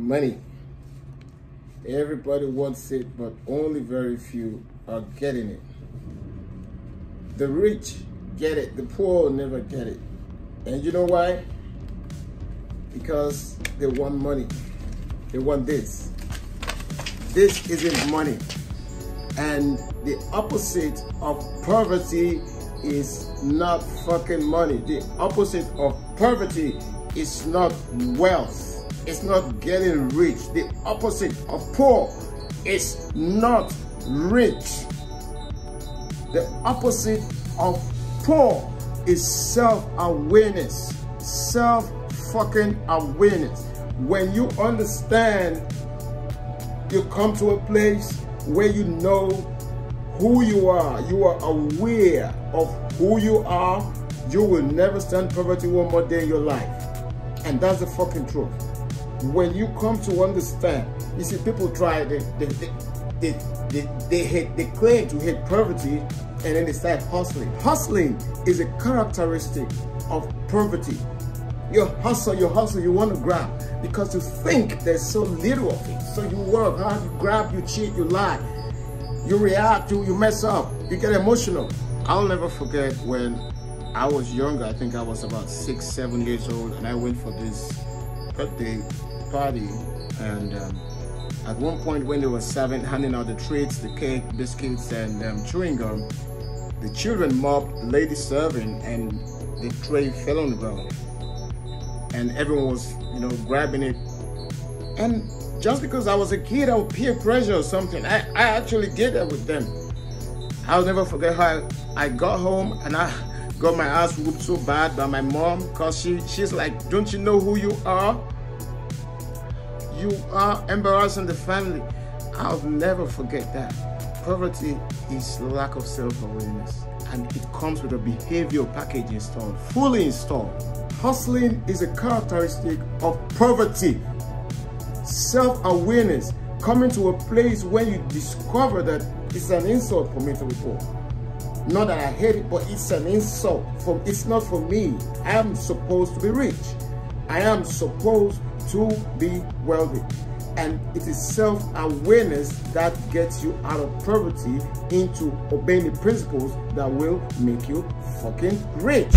money. Everybody wants it, but only very few are getting it. The rich get it, the poor never get it. And you know why? Because they want money. They want this. This isn't money. And the opposite of poverty is not fucking money. The opposite of poverty is not wealth. It's not getting rich. The opposite of poor is not rich. The opposite of poor is self-awareness. Self-fucking awareness. When you understand, you come to a place where you know who you are. You are aware of who you are. You will never stand poverty one more day in your life. And that's the fucking truth when you come to understand, you see, people try, they, they, they, they, they, they, claim to hate poverty and then they start hustling. Hustling is a characteristic of poverty. You hustle, you hustle, you want to grab because you think there's so little of it. So you work hard, you grab, you cheat, you lie, you react, you, you mess up, you get emotional. I'll never forget when I was younger, I think I was about six, seven years old, and I went for this birthday party and um, at one point when they were serving, handing out the treats, the cake, biscuits and um, chewing gum, the children mobbed lady serving and the tray fell on the ground. And everyone was, you know, grabbing it. And just because I was a kid, I would peer pressure or something. I, I actually did that with them. I'll never forget how I, I got home and I got my ass whooped so bad by my mom because she, she's like, don't you know who you are? You are embarrassing the family. I'll never forget that. Poverty is lack of self-awareness and it comes with a behavioral package installed, fully installed. Hustling is a characteristic of poverty. Self-awareness, coming to a place where you discover that it's an insult for me to be poor. Not that I hate it, but it's an insult. For, it's not for me. I am supposed to be rich. I am supposed to be wealthy. And it is self-awareness that gets you out of poverty into obeying the principles that will make you fucking rich.